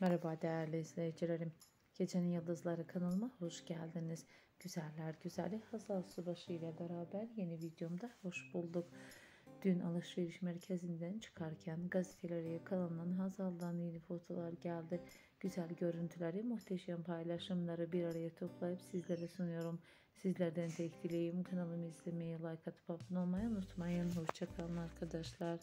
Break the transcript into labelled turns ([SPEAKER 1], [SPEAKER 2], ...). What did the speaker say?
[SPEAKER 1] Merhaba değerli izleyicilerim. Gecenin Yıldızları kanalıma hoş geldiniz. Güzeller güzeli Hazal Subaşı ile beraber yeni videomda hoş bulduk. Dün alışveriş merkezinden çıkarken gazeteleri yakalanan Hazal'dan yeni fotolar geldi. Güzel görüntüleri, muhteşem paylaşımları bir araya toplayıp sizlere sunuyorum. Sizlerden tek dileğim kanalımı izlemeyi, like atıp abone olmayı unutmayın. Hoşçakalın arkadaşlar.